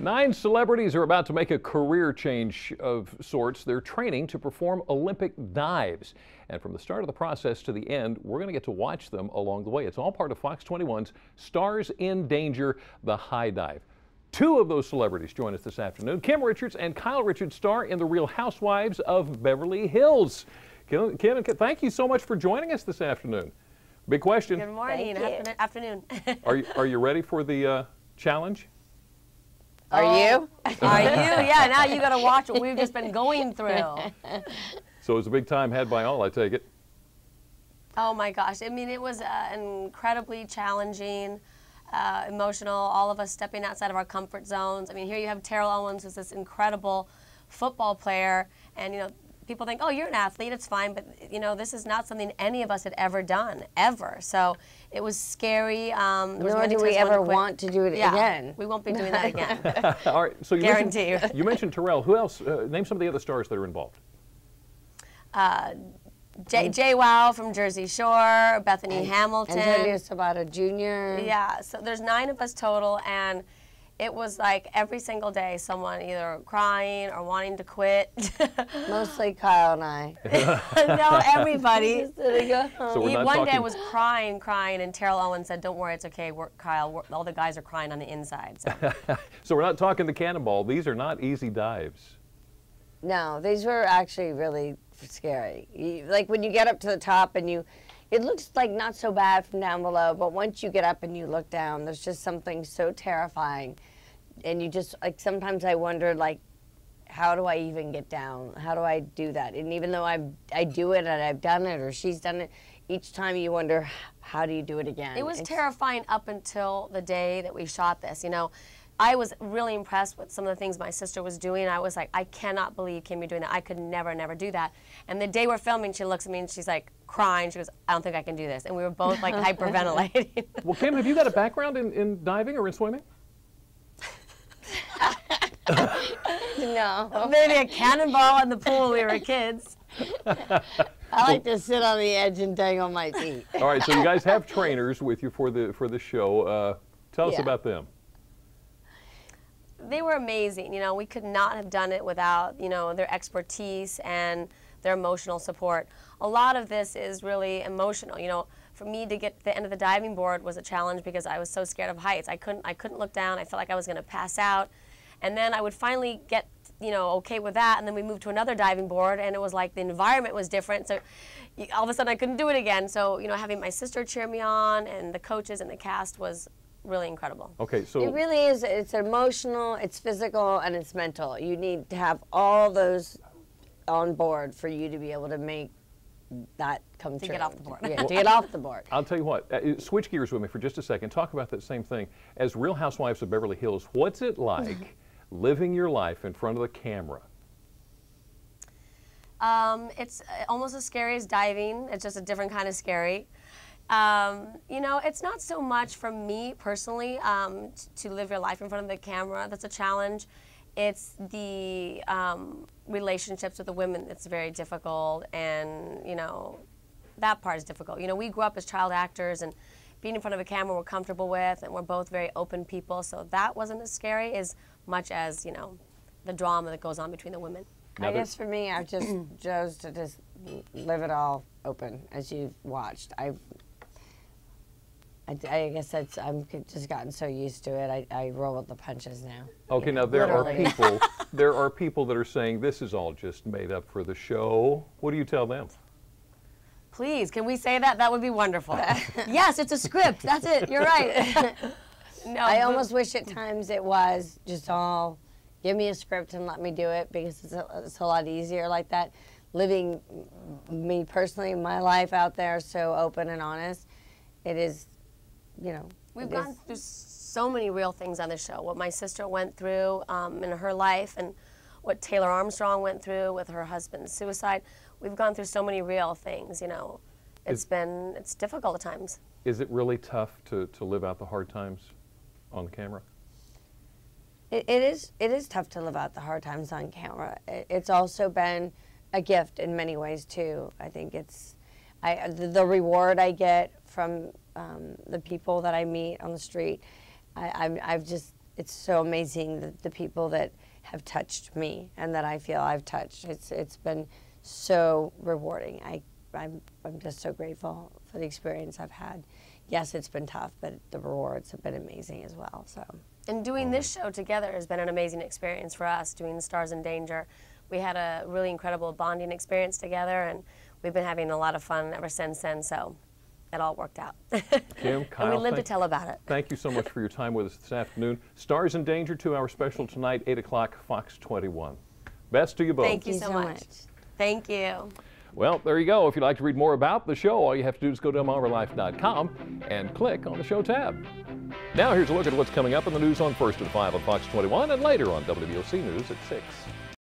Nine celebrities are about to make a career change of sorts. They're training to perform Olympic dives. And from the start of the process to the end, we're going to get to watch them along the way. It's all part of Fox 21's Stars in Danger, the High Dive. Two of those celebrities join us this afternoon. Kim Richards and Kyle Richards star in The Real Housewives of Beverly Hills. Kim, Kim and Kim, thank you so much for joining us this afternoon. Big question. Good morning, afternoon. are, you, are you ready for the uh, challenge? Are oh. you? Are you? Yeah, now you got to watch what we've just been going through. So it was a big time had by all, I take it. Oh my gosh. I mean, it was uh, incredibly challenging, uh, emotional, all of us stepping outside of our comfort zones. I mean, here you have Terrell Owens, who's this incredible football player, and, you know, people think, oh, you're an athlete, it's fine, but you know, this is not something any of us had ever done, ever. So it was scary. Um, Nor do we ever want to do it yeah, again. We won't be doing that again. All right, so you Guarantee mentioned, you mentioned Terrell. Who else? Uh, name some of the other stars that are involved. Uh, Jay, JWoww from Jersey Shore, Bethany and, Hamilton. Antonio Sabato Jr. Yeah, so there's nine of us total, and it was like every single day someone either crying or wanting to quit. Mostly Kyle and I. no, everybody. so he, one talking... day I was crying, crying, and Terrell Owens said, "Don't worry, it's okay, we're, Kyle. We're, all the guys are crying on the inside." So. so we're not talking the cannonball. These are not easy dives. No, these were actually really scary. You, like when you get up to the top and you it looks like not so bad from down below, but once you get up and you look down, there's just something so terrifying. And you just, like, sometimes I wonder, like, how do I even get down? How do I do that? And even though I've I do it and I've done it or she's done it, each time you wonder, how do you do it again? It was it's terrifying up until the day that we shot this. You know, I was really impressed with some of the things my sister was doing. I was like, I cannot believe Kim, you're doing that. I could never, never do that. And the day we're filming, she looks at me and she's like crying. She goes, I don't think I can do this. And we were both like hyperventilating. well, Kim, have you got a background in, in diving or in swimming? no. Maybe a cannonball in the pool when we were kids. I like to sit on the edge and dangle my feet. All right, so you guys have trainers with you for the for the show. Uh, tell us yeah. about them they were amazing. You know, we could not have done it without, you know, their expertise and their emotional support. A lot of this is really emotional. You know, for me to get to the end of the diving board was a challenge because I was so scared of heights. I couldn't I couldn't look down. I felt like I was going to pass out. And then I would finally get, you know, okay with that and then we moved to another diving board and it was like the environment was different. So all of a sudden I couldn't do it again. So, you know, having my sister cheer me on and the coaches and the cast was really incredible. Okay, so it really is. It's emotional, it's physical, and it's mental. You need to have all those on board for you to be able to make that come to true. get off the board. Yeah, to get off the board. I'll tell you what. Uh, switch gears with me for just a second. Talk about that same thing. As Real Housewives of Beverly Hills, what's it like living your life in front of the camera? Um, it's uh, almost as scary as diving. It's just a different kind of scary. Um, you know, it's not so much for me personally um, to live your life in front of the camera that's a challenge. It's the um, relationships with the women that's very difficult, and you know, that part is difficult. You know, we grew up as child actors, and being in front of a camera we're comfortable with, and we're both very open people, so that wasn't as scary as much as you know, the drama that goes on between the women. I guess for me, I've just chose to just live it all open, as you've watched. I've I, I guess that's I'm just gotten so used to it. I, I roll with the punches now. Okay, now there Literally. are people there are people that are saying this is all just made up for the show. What do you tell them? Please, can we say that? That would be wonderful. yes, it's a script. That's it. You're right. no, I almost wish at times it was just all give me a script and let me do it because it's a, it's a lot easier like that. Living me personally, my life out there so open and honest, it is you know. We've gone through so many real things on the show. What my sister went through um, in her life, and what Taylor Armstrong went through with her husband's suicide. We've gone through so many real things. You know, it's is, been it's difficult at times. Is it really tough to to live out the hard times on camera? it, it is. It is tough to live out the hard times on camera. It, it's also been a gift in many ways too. I think it's I, the, the reward I get from um, the people that I meet on the street, I, I'm, I've just it's so amazing the, the people that have touched me and that I feel I've touched. It's it's been so rewarding. I I'm I'm just so grateful for the experience I've had. Yes, it's been tough, but the rewards have been amazing as well. So And doing this show together has been an amazing experience for us, doing the Stars in Danger. We had a really incredible bonding experience together, and we've been having a lot of fun ever since then, so it all worked out. Kim, Kyle, and we live to tell about it. Thank you so much for your time with us this afternoon. Stars in Danger, two-hour special tonight, 8 o'clock, Fox 21. Best to you both. Thank you so, much. Thank you. Well, there you go. If you'd like to read more about the show, all you have to do is go to delmarvalife.com and click on the show tab. Now, here's a look at what's coming up in the news on First at 5 on Fox 21 and later on WBOC News at 6.